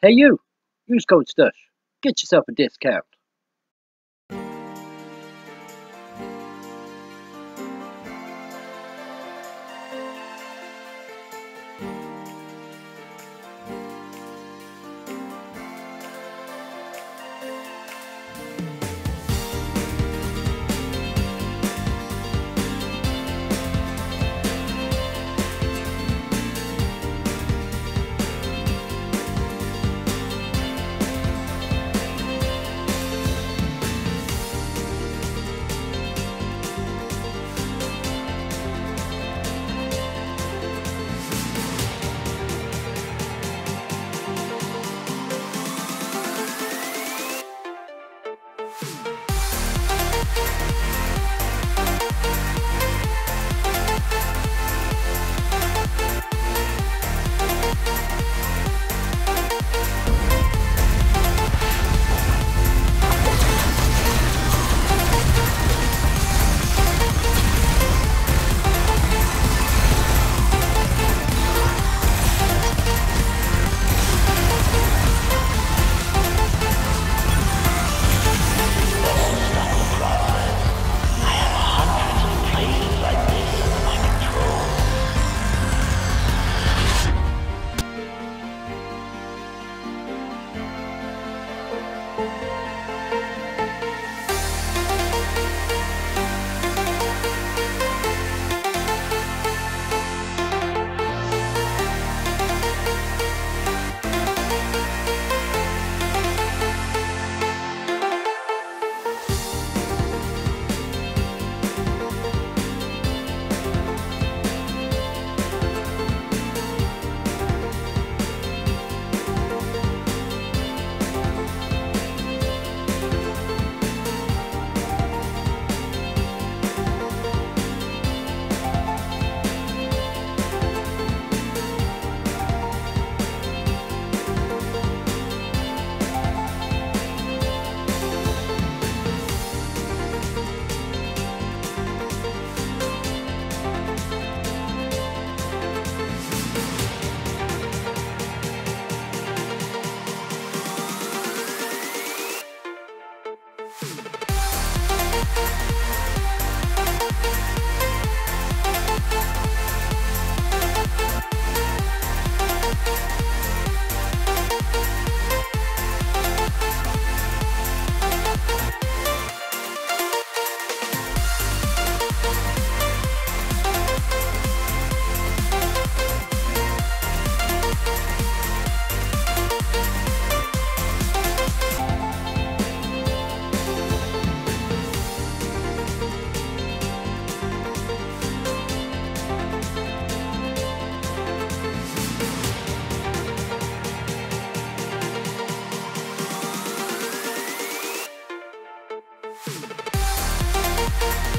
Hey you, use code STUSH. Get yourself a discount. Bye.